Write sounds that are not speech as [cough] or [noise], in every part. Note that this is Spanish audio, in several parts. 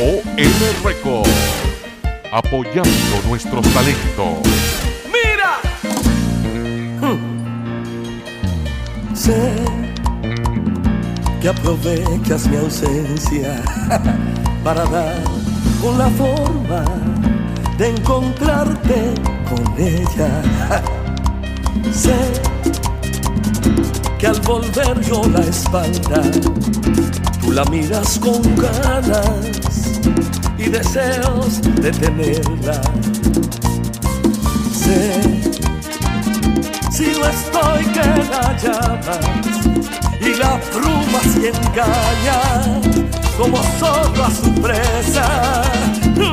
OM Record, apoyando nuestros talentos. ¡Mira! Sé que aprovechas mi ausencia [laughs] para dar con la forma de encontrarte con ella. [laughs] Sé que al volver yo la espalda, tú la miras con ganas deseos de tenerla. Sé si no estoy que la y la bruma y engaña como solo a su presa. Tú,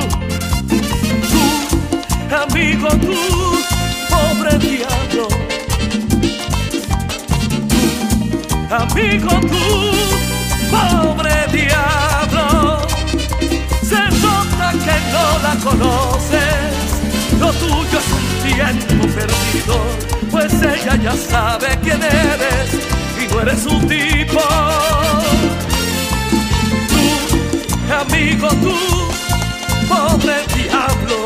amigo, tú, pobre diablo. Amigo, tú, pobre diablo. No la conoces. Lo tuyo es un tiempo perdido, pues ella ya sabe quién eres y no eres un tipo. Tú, amigo, tú, pobre diablo.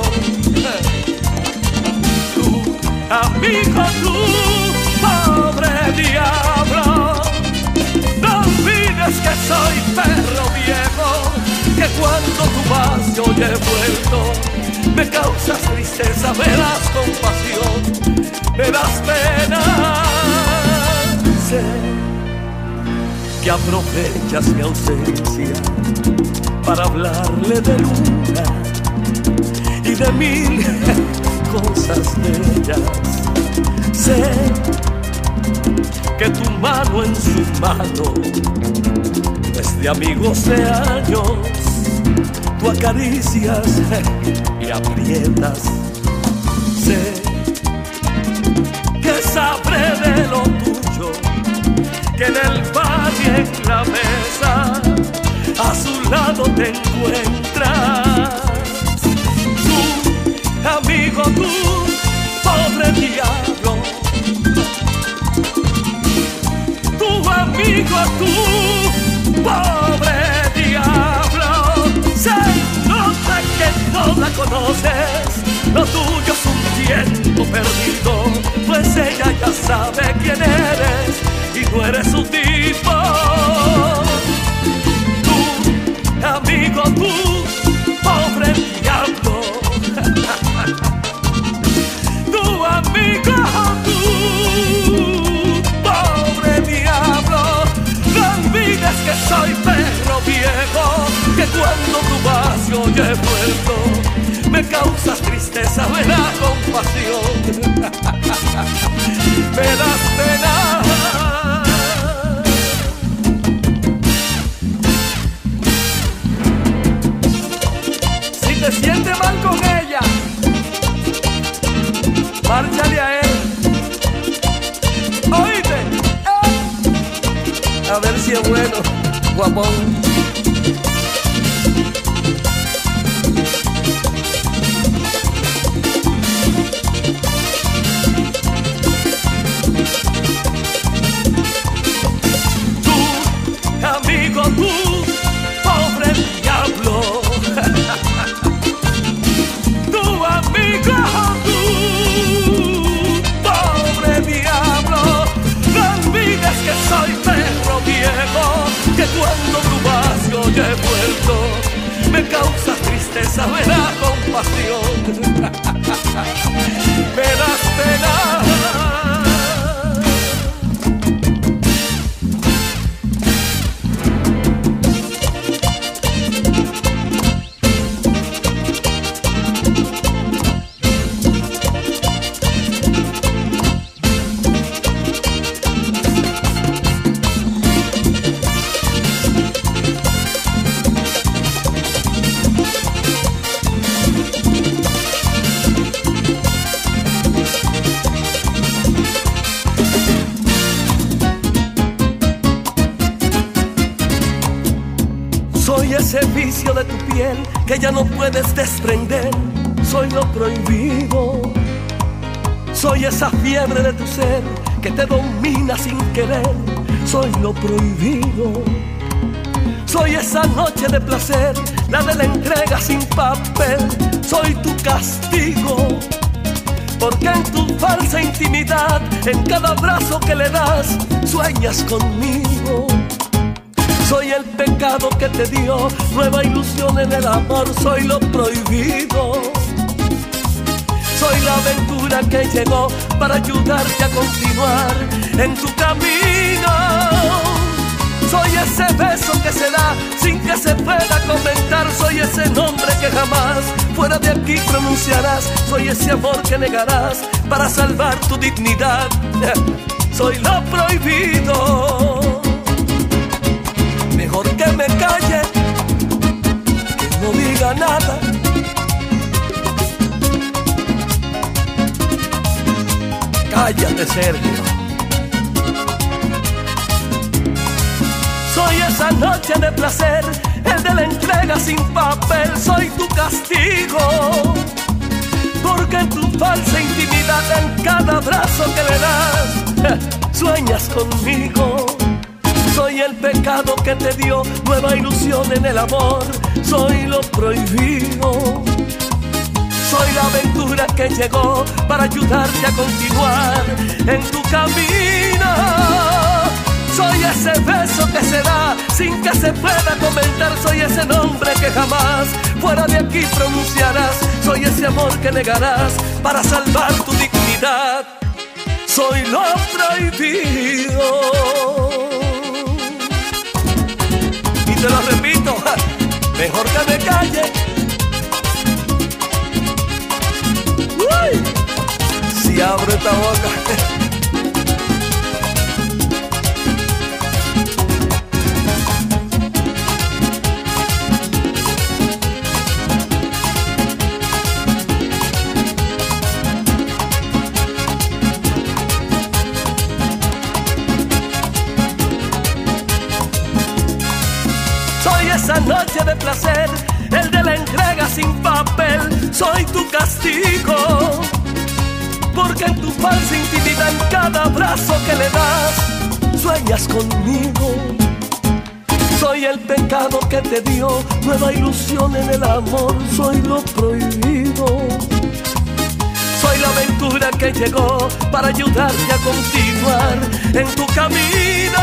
Tú, amigo, tú, pobre diablo. No olvides que soy perro viejo, que cuando tú vas yo ya he vuelto me causas tristeza, me das compasión, me das pena. Sé que aprovechas mi ausencia para hablarle de luna y de mil [laughs] cosas bellas. Sé que tu mano en su mano es de amigos de años tú acaricias y aprietas. Sé que sabré de lo tuyo, que en el y en la mesa a su lado te encuentras. Tú, amigo, tú, pobre diablo. Tu amigo, tú, la conoces, lo tuyo es un tiempo perdido, pues ella ya sabe quién eres y tú eres su tipo. Tú, amigo, tú, pobre diablo. [laughs] tu amigo, tú, pobre diablo. No olvides que soy perro viejo que cuando tú vas yo he vuelto, me causas tristeza, me da compasión, [laughs] me das pena. Si te sientes mal con ella, márchale a él. Oíste, eh. a ver si es bueno, guapón. Tristeza, me compasión, [laughs] me das pena. Que ya no puedes desprender. Soy lo prohibido. Soy esa fiebre de tu ser que te domina sin querer. Soy lo prohibido. Soy esa noche de placer la de la entrega sin papel, soy tu castigo. Porque en tu falsa intimidad, en cada abrazo que le das, sueñas conmigo. Soy el pecado que te dio nueva ilusión en el amor, soy lo prohibido. Soy la aventura que llegó para ayudarte a continuar en tu camino. Soy ese beso que se da sin que se pueda comentar. Soy ese nombre que jamás fuera de aquí pronunciarás. Soy ese amor que negarás para salvar tu dignidad. [laughs] Soy lo prohibido. Mejor que me calle, que no diga nada. Cállate, Sergio. Soy esa noche de placer, el de la entrega sin papel, soy tu castigo. Porque en tu falsa intimidad, en cada abrazo que le das, [laughs] sueñas conmigo. El pecado que te dio nueva ilusión en el amor, soy lo prohibido. Soy la aventura que llegó para ayudarte a continuar en tu camino. Soy ese beso que se da sin que se pueda comentar. Soy ese nombre que jamás fuera de aquí pronunciarás. Soy ese amor que negarás para salvar tu dignidad. Soy lo prohibido. Te lo repito, mejor que me calle. Si abro esta boca. Noche de placer, el de la entrega sin papel, soy tu castigo. Porque en tu falsa intimidad, en cada abrazo que le das, sueñas conmigo. Soy el pecado que te dio nueva ilusión en el amor, soy lo prohibido. Soy la aventura que llegó para ayudarte a continuar en tu camino.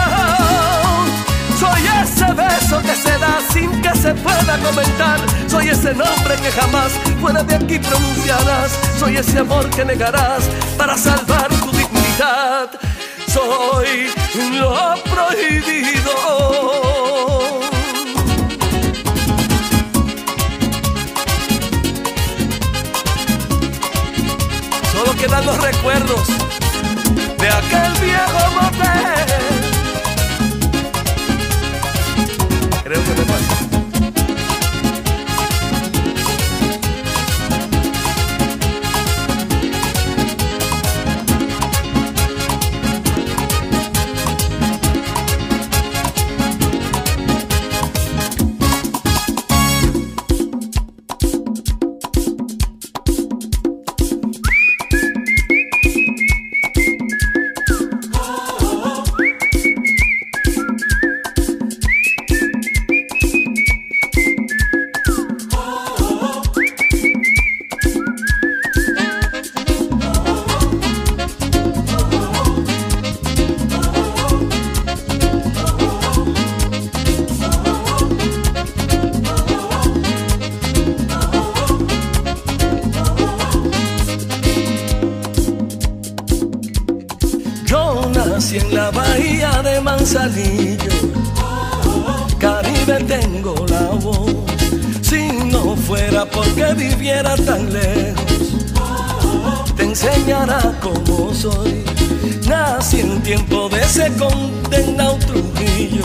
Soy ese beso comentar. Soy ese nombre que jamás fuera de aquí pronunciarás. Soy ese amor que negarás para salvar tu dignidad. Soy lo prohibido. Solo quedan los recuerdos de aquel viejo motel creo que me porque viviera tan lejos. Te enseñará cómo soy. Nací en tiempo de ese condenado Trujillo.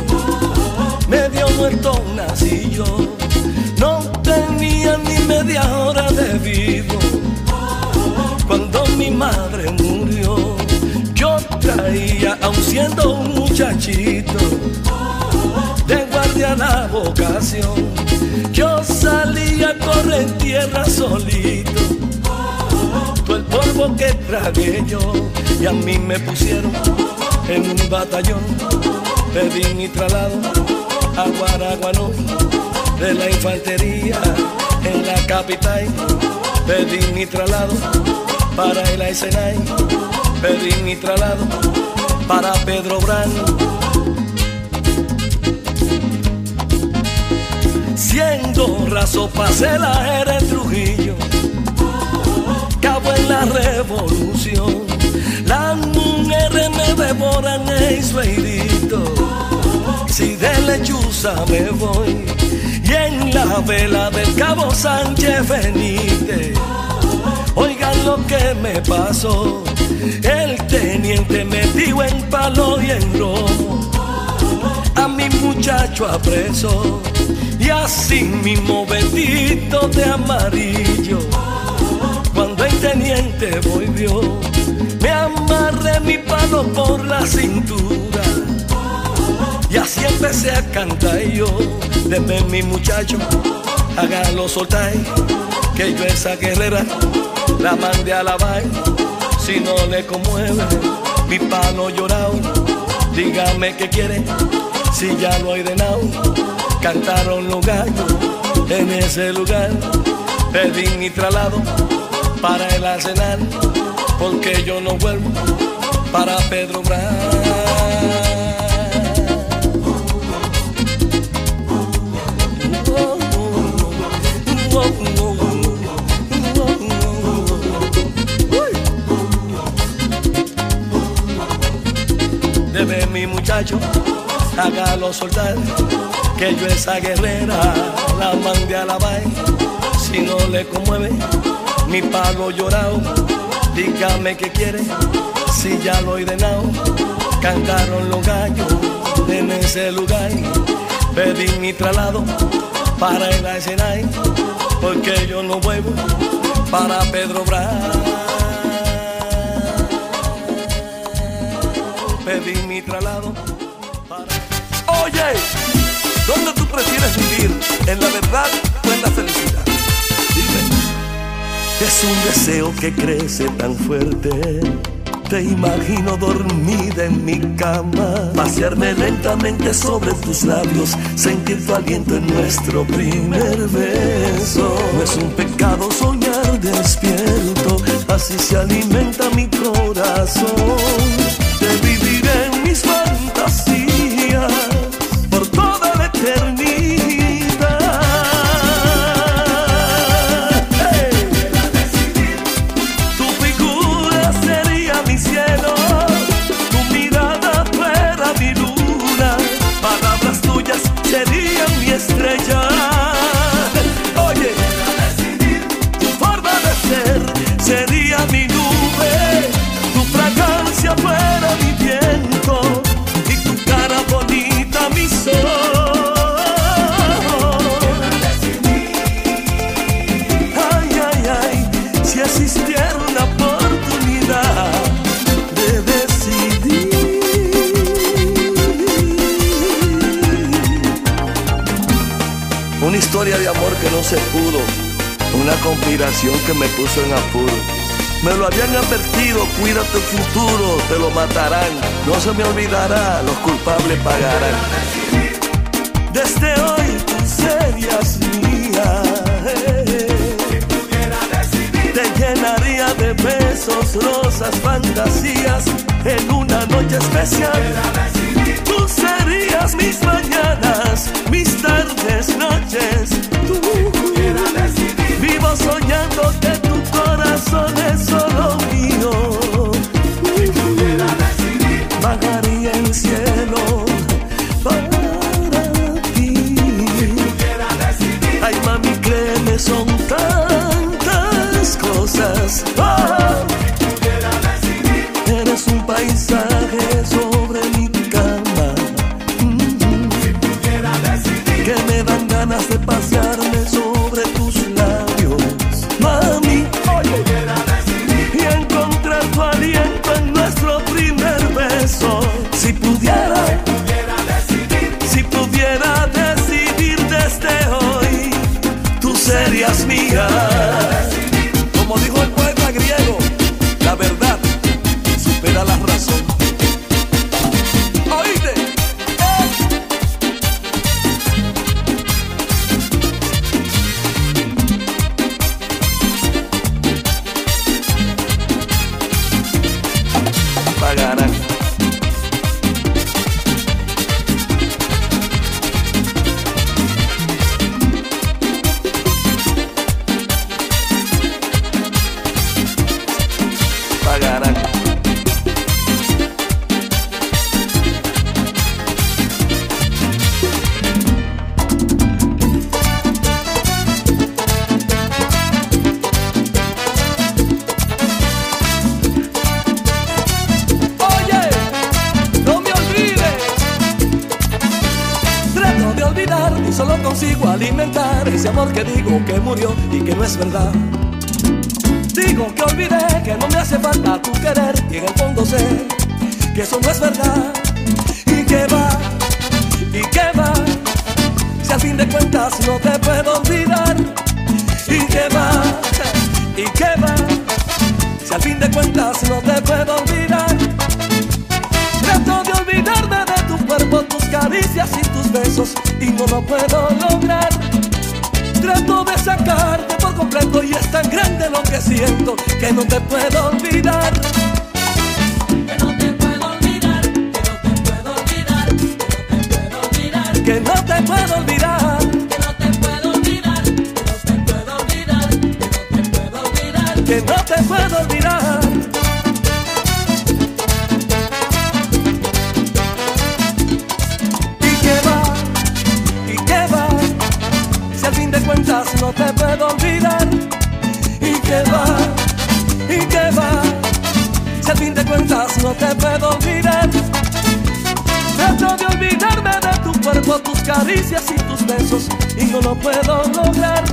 Medio muerto nací yo. No tenía ni media hora de vivo. Cuando mi madre murió, yo traía, aun siendo un muchachito, de guardia la vocación. Yo ya corre en tierra solito. Todo el polvo que tragué yo y a mí me pusieron en un batallón. Pedí mi traslado a Guaraguanó de la infantería en la capital. Pedí mi traslado para el Aisenay. Pedí mi traslado para Pedro Brano Siendo raso pasé la era en Trujillo, cabo en la revolución. Las mujeres me devoran el sueidito, si de lechuza me voy. Y en la vela del cabo Sánchez Benítez, oigan lo que me pasó. El teniente metió en palo y en rojo a mi muchacho apreso y así mismo vestido de amarillo. Cuando el teniente volvió, me amarré mi palo por la cintura y así empecé a cantar yo. Deme mi muchacho, hágalo soltar, que yo esa guerrera la mandé a la baile si no le conmueve mi palo llorado. Dígame qué quiere, si ya lo he ordenado. Cantaron los gallos en ese lugar. Pedí mi traslado para el arsenal, porque yo no vuelvo para Pedro Debe mi muchacho, hágalo soltar, que yo esa guerrera la mandé a la baile. Si no le conmueve mi palo llorado, dígame qué quiere, si ya lo he ordenado. Cantaron los gallos en ese lugar, pedí mi traslado para el escenario, porque yo no vuelvo para Pedro Brán. Pedí mi traslado para... Oye, ¿dónde tú prefieres vivir? ¿En la verdad o en la felicidad? Dime. Es un deseo que crece tan fuerte. Te imagino dormida en mi cama, pasearme lentamente sobre tus labios, sentir tu aliento en nuestro primer beso. No es un pecado soñar despierto, así se alimenta mi corazón. De vivir en mis fantasías se pudo, una conspiración que me puso en apuro. Me lo habían advertido, cuida tu futuro, te lo matarán, no se me olvidará, los culpables pagarán. Desde hoy tú serías mía. Te llenaría de besos, rosas, fantasías en una noche especial. Digo que murió y que no es verdad. Digo que olvidé que no me hace falta tu querer y en el fondo sé que eso no es verdad. Y que va, y que va, si al fin de cuentas no te puedo olvidar. Y que va, y que va, si al fin de cuentas no te puedo olvidar. Trato de olvidarme de tu cuerpo, tus caricias y tus besos y no lo puedo lograr. Trato de sacarte por completo y es tan grande lo que siento que no te puedo olvidar. Que no te puedo olvidar, que no te puedo olvidar, que no te puedo olvidar. que no te puedo olvidar, que no te puedo olvidar, que no te puedo olvidar, que no te puedo olvidar. Cuentas no te puedo olvidar. Y que va, y que va, si al fin de cuentas no te puedo olvidar. Trato de olvidarme de tu cuerpo, tus caricias y tus besos y no lo puedo lograr.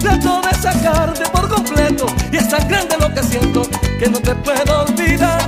Trato de sacarte por completo y es tan grande lo que siento que no te puedo olvidar.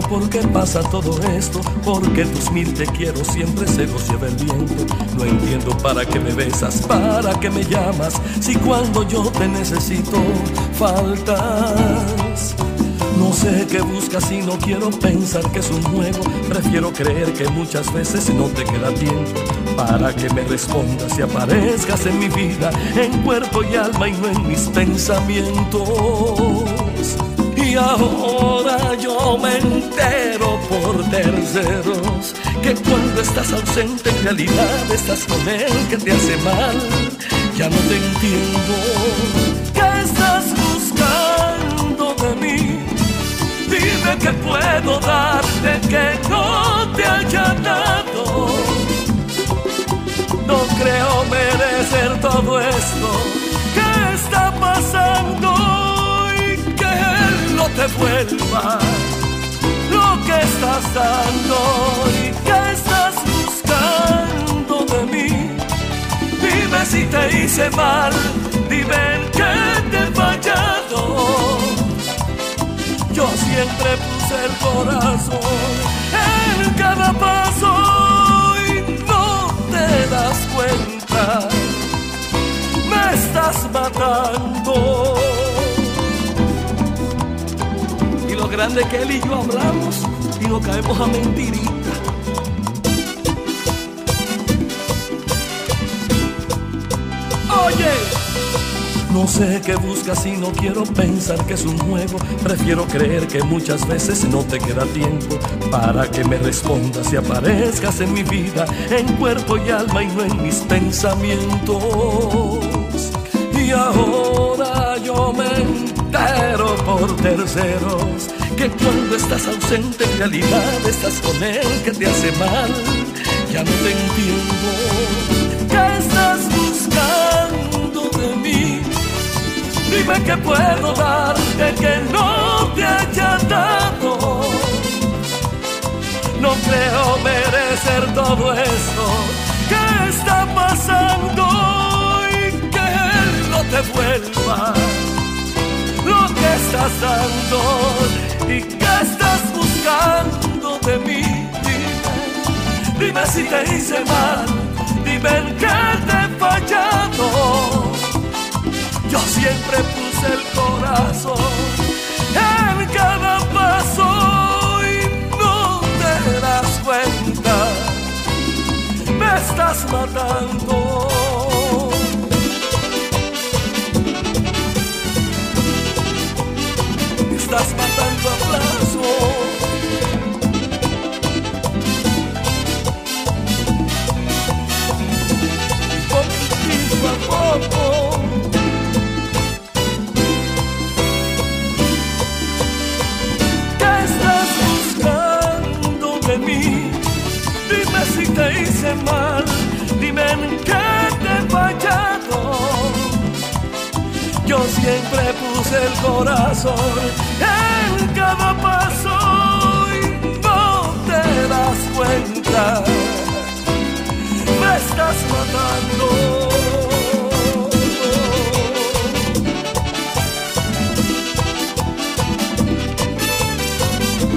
Por qué pasa todo esto, porque tus mil te quiero siempre se los lleva el viento. No entiendo para qué me besas, para qué me llamas, si cuando yo te necesito faltas. No sé qué buscas y no quiero pensar que es un juego. Prefiero creer que muchas veces no te queda tiempo para que me respondas y aparezcas en mi vida, en cuerpo y alma y no en mis pensamientos. Ahora yo me entero por terceros que cuando estás ausente en realidad estás con él que te hace mal. Ya no te entiendo. ¿Qué estás buscando de mí? Dime que puedo darte que no te haya dado. No creo merecer todo esto te vuelva lo que estás dando y que estás buscando de mí. Dime si te hice mal, dime qué te he fallado. Yo siempre puse el corazón en cada paso y no te das cuenta. Me estás matando. grande que él y yo hablamos y no caemos a mentirita. Oye, no sé qué buscas y no quiero pensar que es un juego. Prefiero creer que muchas veces no te queda tiempo para que me respondas y aparezcas en mi vida, en cuerpo y alma y no en mis pensamientos. Y ahora yo me entero por terceros que cuando estás ausente en realidad estás con él que te hace mal. Ya no te entiendo. ¿Qué estás buscando de mí? Dime que puedo darte que no te haya dado. No creo merecer todo esto que está pasando y que él no te vuelva lo que estás dando y que estás buscando de mí. Dime, dime si te hice mal, dime en qué te he fallado. Yo siempre puse el corazón en cada paso y no te das cuenta, me estás matando. Dime si te hice mal, dime en qué siempre puse el corazón en cada paso y no te das cuenta. Me estás matando.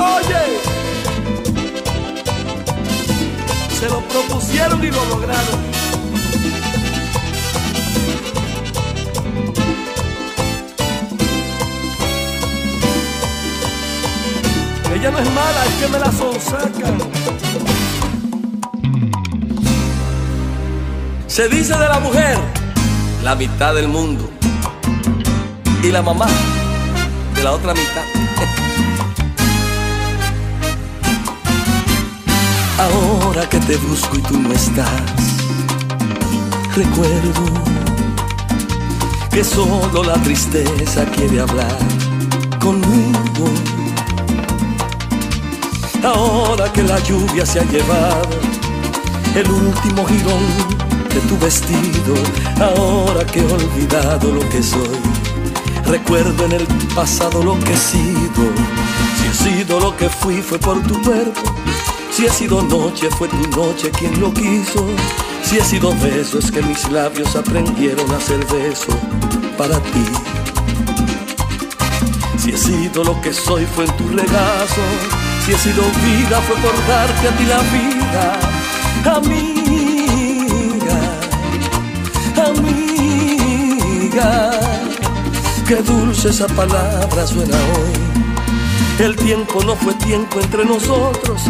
Oye, se lo propusieron y lo lograron. Ella no es mala, es que me la sonsacan. Se dice de la mujer la mitad del mundo y la mamá de la otra mitad. [laughs] Ahora que te busco y tú no estás, recuerdo que solo la tristeza quiere hablar conmigo. Ahora que la lluvia se ha llevado el último jirón de tu vestido, ahora que he olvidado lo que soy, recuerdo en el pasado lo que he sido. Si he sido lo que fui fue por tu cuerpo, si he sido noche fue tu noche quien lo quiso. Si he sido beso es que mis labios aprendieron a ser beso para ti. Si he sido lo que soy fue en tu regazo. Si he sido vida fue por darte a ti la vida. Amiga, amiga. Qué dulce esa palabra suena hoy. El tiempo no fue tiempo entre nosotros.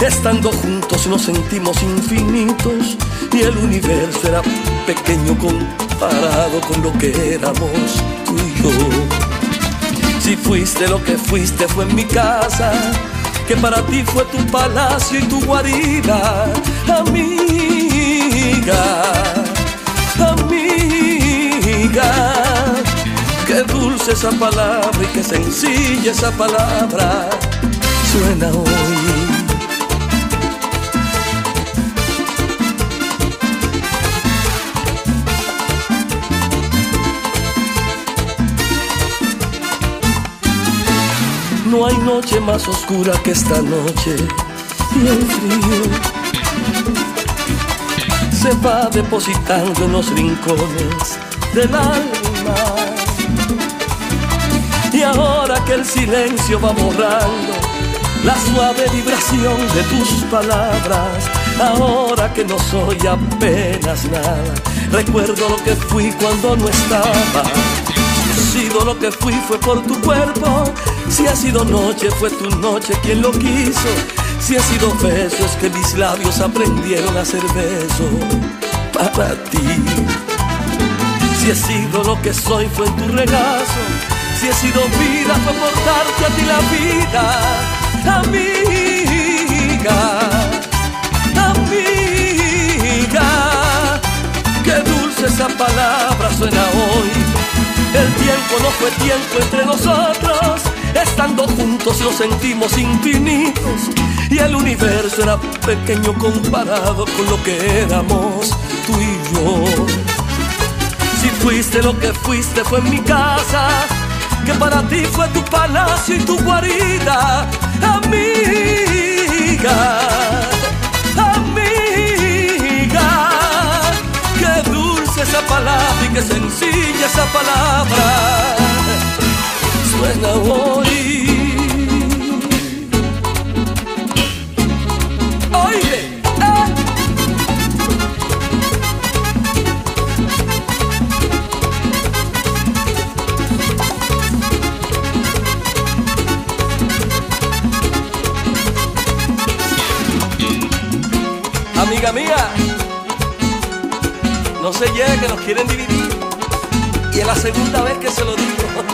Estando juntos nos sentimos infinitos y el universo era pequeño comparado con lo que éramos tú y yo. Si fuiste lo que fuiste fue en mi casa, que para ti fue tu palacio y tu guarida, amiga, amiga. Qué dulce esa palabra y qué sencilla esa palabra suena hoy. No hay noche más oscura que esta noche y el frío se va depositando en los rincones del alma. Y ahora que el silencio va borrando la suave vibración de tus palabras, ahora que no soy apenas nada, recuerdo lo que fui cuando no estaba. Sido lo que fui fue por tu cuerpo, si ha sido noche fue tu noche quien lo quiso, si ha sido beso es que mis labios aprendieron a ser beso para ti. Si he sido lo que soy fue tu regazo. Si he sido vida fue por darte a ti la vida, amiga, amiga. Qué dulce esa palabra suena hoy. El tiempo no fue tiempo entre nosotros. Estando juntos lo sentimos infinitos. Y el universo era pequeño comparado con lo que éramos tú y yo. Si fuiste lo que fuiste fue en mi casa, que para ti fue tu palacio y tu guarida, amiga, amiga. Qué dulce esa palabra y qué sencilla esa palabra. Oye, eh. Amiga mía, no se llegue que nos quieren dividir. Y es la segunda vez que se lo digo.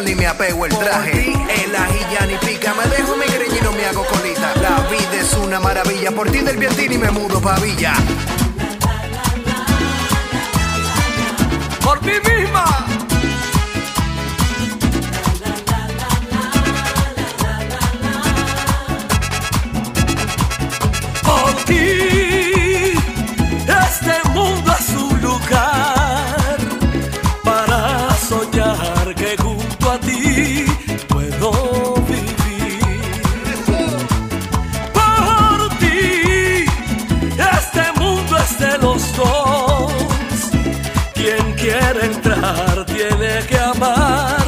y ni me apego el traje. Por ti el ají ya ni pica. Me dejo mi greña y no me hago colita. La vida es una maravilla. Por ti del Vietini me mudo pa' Villa. Por ti misma. Tiene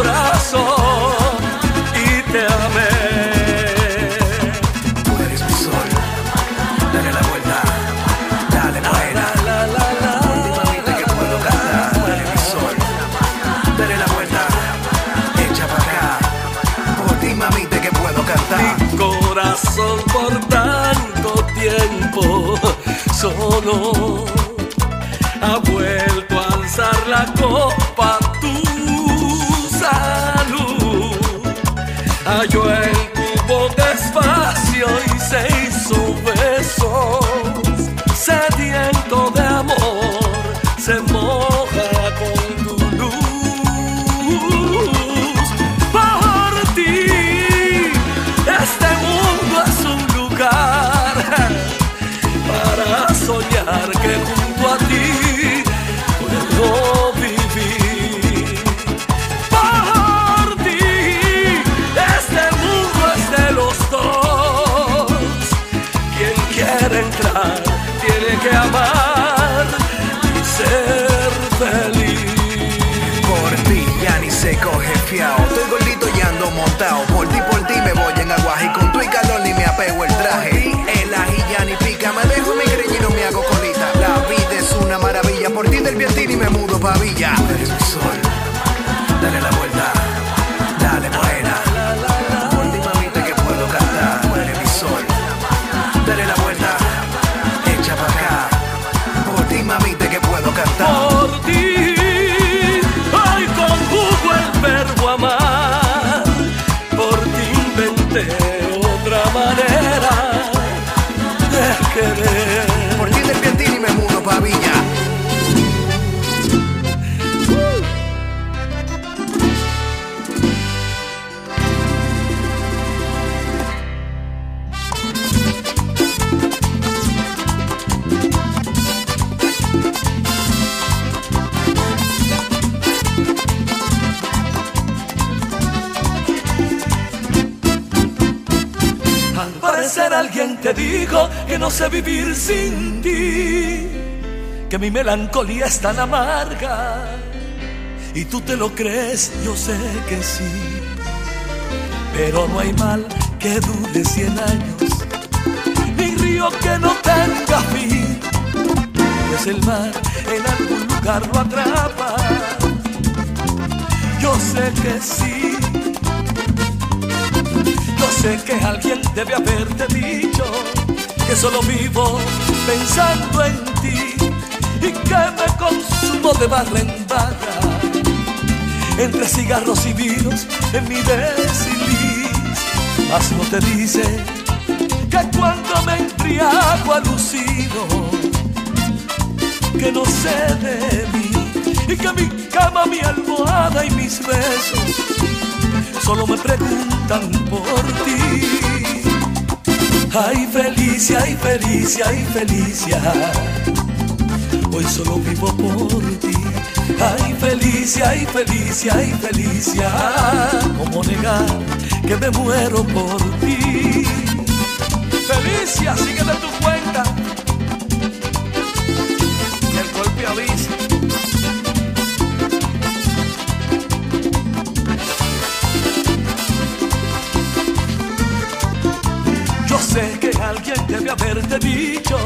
brazos y te amé. Tú eres mi sol. Dale la vuelta. Dale buena. La, la, la. Mamita que puedo cantar. Tú eres mi sol. Dale la vuelta. Echa para acá. Por ti, mamita, que puedo cantar. Mi corazón por tanto tiempo solo ha vuelto a alzar la copa Halló en ya ni fiao. Estoy gordito y ando montado. Por ti, por ti me voy en aguaje. Y apego el traje. El ají ni pica, me dejo mi greña y no me hago colita. La vida es una maravilla, por ti del Vietini me mudo pa' Villa. Tú eres mi sol, sin ti, que mi melancolía es tan amarga. Y tú te lo crees, yo sé que sí. Pero no hay mal que dure cien años, ni río que no tenga fin. Pues el mar en algún lugar lo atrapa. Yo sé que sí. Yo sé que alguien debe haberte dicho que solo vivo pensando en ti y que me consumo de barra en entre cigarros y vinos en mi desliz. Mas no te dice que cuando me embriago alucino que no sé de mí y que mi cama, mi almohada y mis besos solo me preguntan por ti. Ay Felicia, ay Felicia, ay Felicia, hoy solo vivo por ti. Ay Felicia, ay Felicia, ay Felicia, ¿cómo negar que me muero por ti? Felicia, sigue de tu cuenta. Debe haberte dicho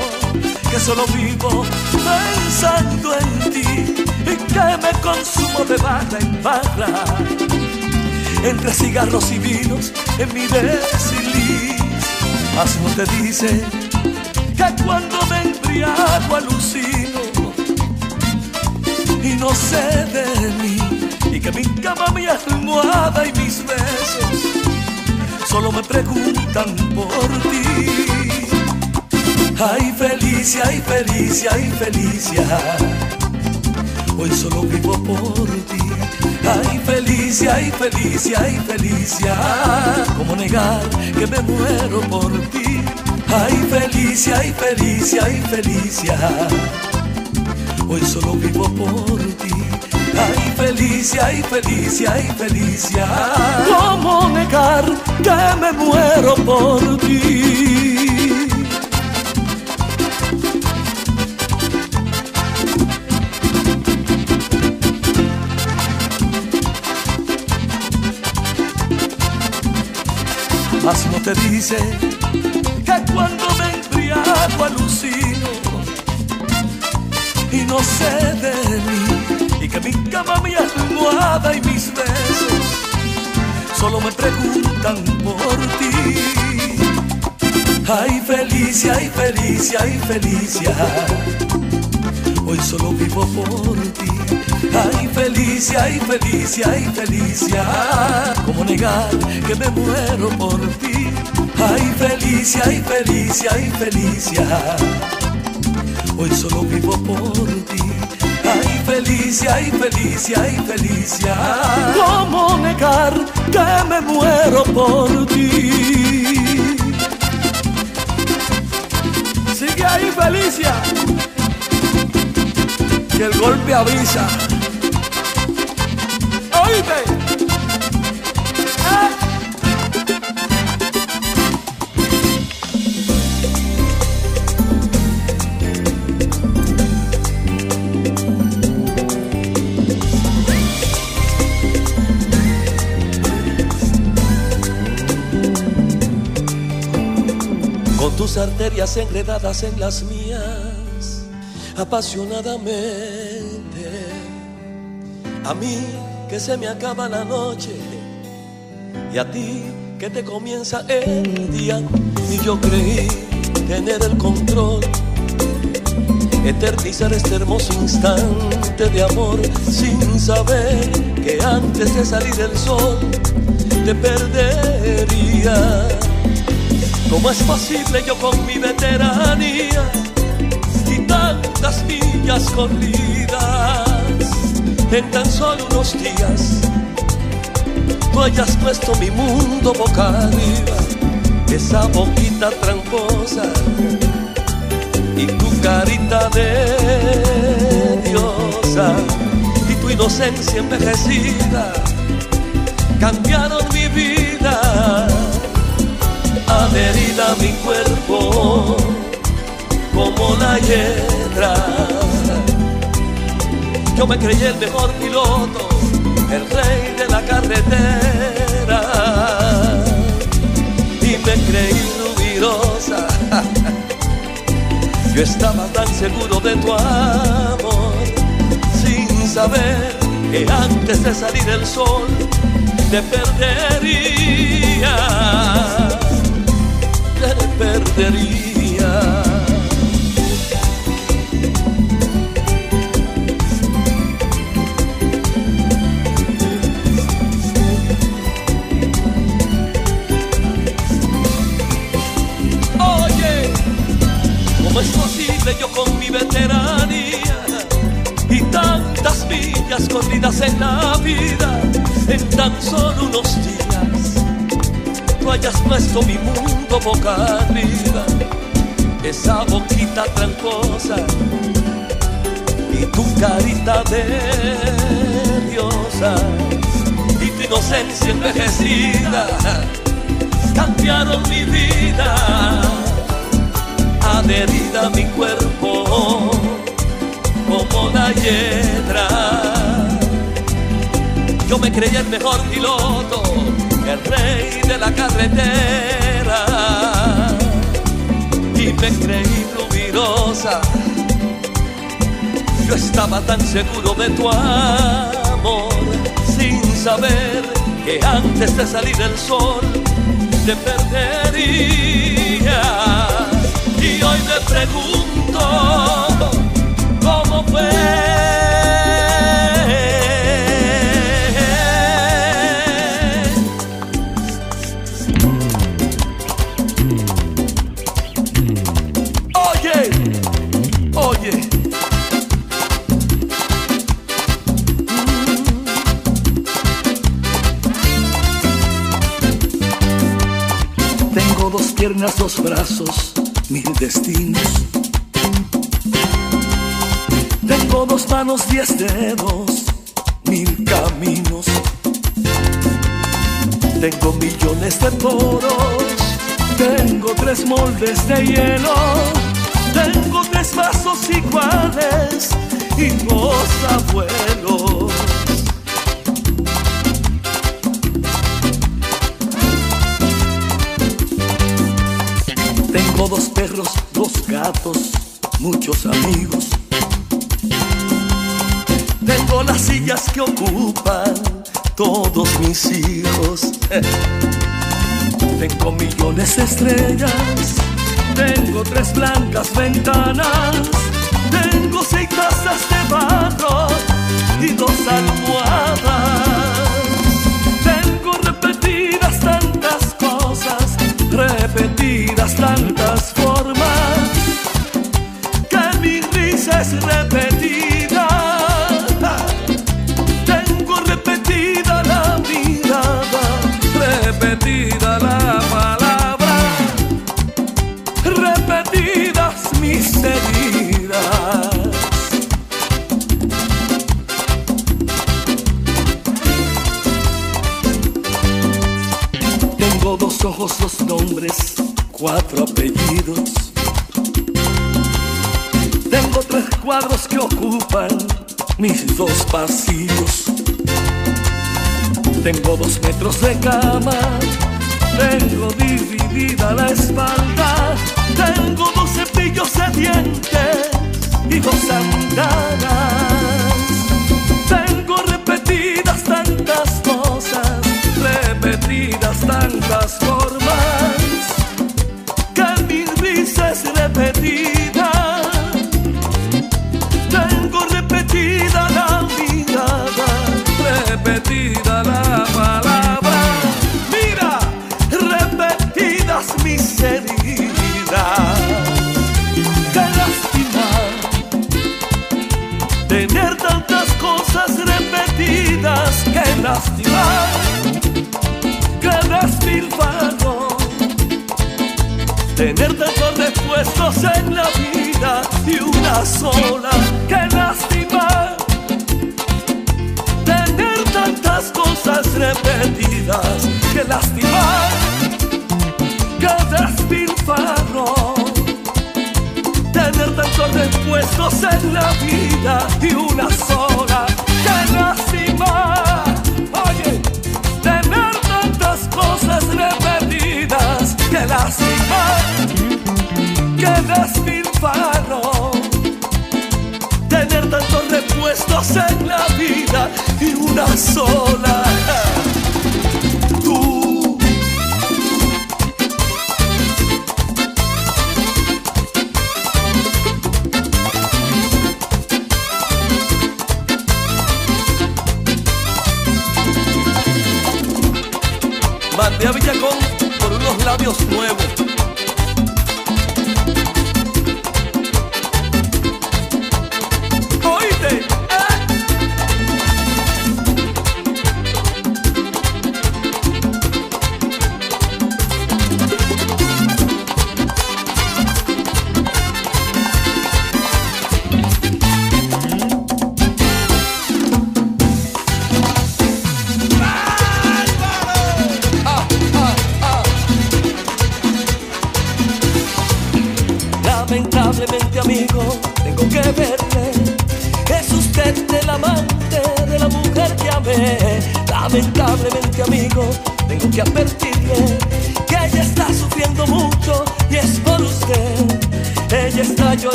que solo vivo pensando en ti y que me consumo de barra en barra entre cigarros y vinos en mi desliz. Mas no te dice que cuando me embriago alucino y no sé de mí y que mi cama, mi almohada y mis besos solo me preguntan por ti. Ay Felicia, ay Felicia, ay Felicia, hoy solo vivo por ti. Ay Felicia, ay Felicia, ay Felicia, ¿cómo negar que me muero por ti? Ay Felicia, ay Felicia, ay Felicia, hoy solo vivo por ti. Ay Felicia, ay Felicia, ay Felicia, ¿cómo negar que me muero por ti? Te dice que cuando me embriago alucino y no sé de mí y que mi cama, mi almohada y mis besos solo me preguntan por ti. Ay Felicia, ay Felicia, ay Felicia, hoy solo vivo por ti. Ay Felicia, ay Felicia, ay Felicia, ¿cómo negar que me muero por ti? Ay Felicia, ay Felicia, ay Felicia, hoy solo vivo por ti. Ay Felicia, ay Felicia, ay Felicia, ¿cómo negar que me muero por ti? Sigue ahí Felicia, que el golpe avisa. Oíste. Tus arterias enredadas en las mías, apasionadamente. A mí que se me acaba la noche y a ti que te comienza el día y yo creí tener el control eternizar este hermoso instante de amor sin saber que antes de salir el sol te perdería. ¿Cómo es posible yo con mi veteranía tantas millas corridas en tan solo unos días? Tú hayas puesto mi mundo boca arriba, esa boquita tramposa y tu carita de diosa y tu inocencia envejecida cambiaron mi vida, adherida a mi cuerpo como la Yo me creí el mejor piloto, el rey de la carretera y me creí rubirosa. [laughs] Yo estaba tan seguro de tu amor, sin saber que antes de salir el sol te perdería, te perdería. Millas corridas en la vida en tan solo unos días? Tú hayas puesto mi mundo boca arriba, esa boquita tramposa y tu carita de diosa y tu inocencia envejecida cambiaron mi vida, adherida a mi cuerpo como la hiedra. Yo me creía el mejor piloto, el rey de la carretera, y me creí rubirosa. Yo estaba tan seguro de tu amor, sin saber que antes de salir el sol te perdería. Y hoy me pregunto cómo fue. Piernas, dos brazos, mil destinos. Tengo dos manos, diez dedos, mil caminos. Tengo millones de poros, tengo tres moldes de hielo, tengo tres vasos iguales y dos abuelos. Tengo dos perros, dos gatos, muchos amigos. Tengo las sillas que ocupan todos mis hijos. Tengo millones de estrellas. Tengo tres blancas ventanas. Tengo seis tazas de barro y dos almohadas. Tengo repetidas tantas repetidas mis heridas. Tengo dos ojos, dos nombres, cuatro apellidos. Tengo tres cuadros que ocupan mis dos pasillos. Tengo dos metros de cama, tengo dividida la espalda, Tengo dos cepillos de dientes y dos andadas. Tengo repetidas tantas cosas, repetidas tantas formas, Qué lástima, qué despilfarro. Tener tantos repuestos en la vida y una sola. Qué lástima tener tantas cosas repetidas. Qué lástima, qué despilfarro. Tener tantos repuestos en la vida y una sola. Qué despilfarro. Tener tantos repuestos en la vida y una sola.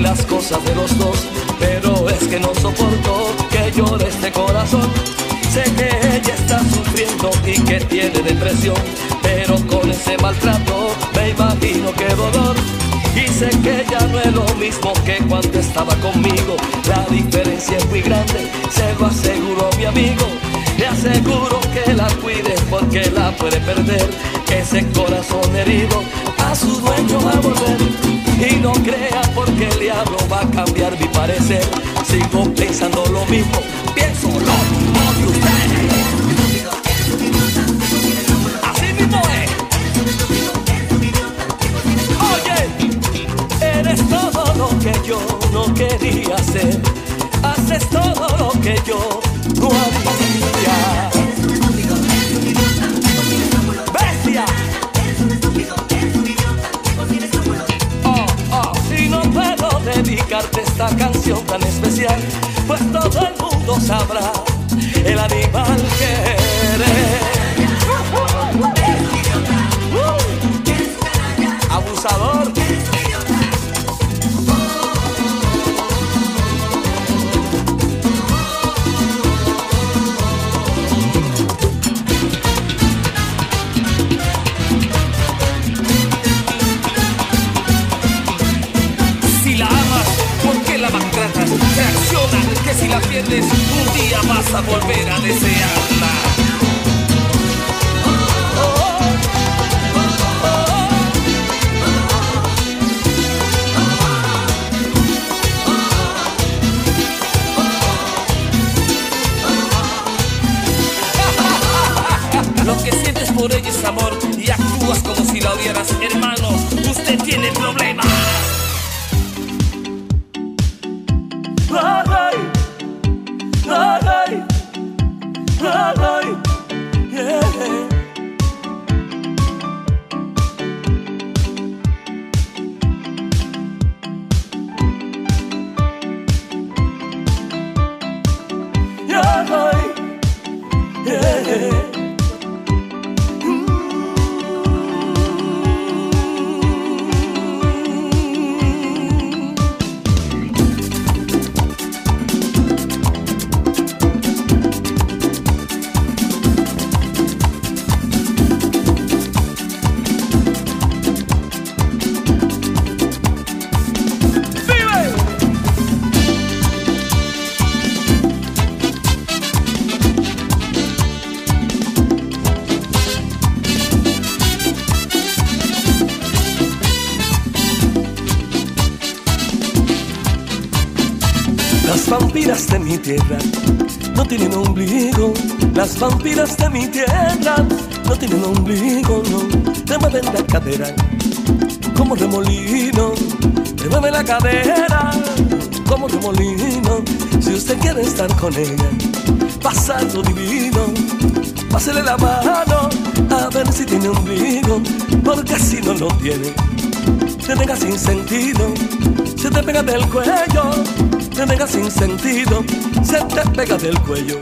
Las cosas de los dos, pero es que no soporto que llore este corazón. Sé que ella está sufriendo y que tiene depresión, pero con ese maltrato me imagino que dolor. Y sé que ya no es lo mismo que cuando estaba conmigo. La diferencia es muy grande, se lo aseguro mi amigo. Le aseguro que la cuide porque la puede perder. Ese corazón herido su dueño va a volver. Y no crea porque el diablo va a cambiar mi amanecer. Sigo pensando lo mismo, pienso lo mismo que usted. Así mismo es. Oye, eres todo lo que yo no quería ser. Haces todo lo que yo esta canción tan especial, pues todo el mundo sabrá el animal que eres. Vampiras de mi tierra no tienen ombligo. Las vampiras de mi tierra no tienen ombligo, no. Te mueven la cadera como remolino. Te mueve la cadera como remolino. Si usted quiere estar con ella, pasando divino. Pásele la mano a ver si tiene ombligo, porque si no lo tiene, te deja sin sentido. Se te pega del cuello, te deja sin sentido. Se te pega del cuello,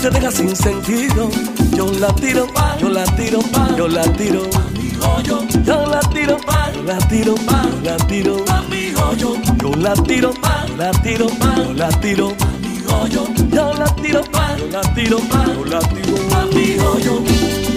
te deja sin sentido. Yo la tiro, yo la tiro, yo la tiro. Yo la tiro, yo la tiro, yo la tiro. Yo la tiro, yo la tiro, yo la tiro. Yo la tiro, yo la tiro, yo la tiro.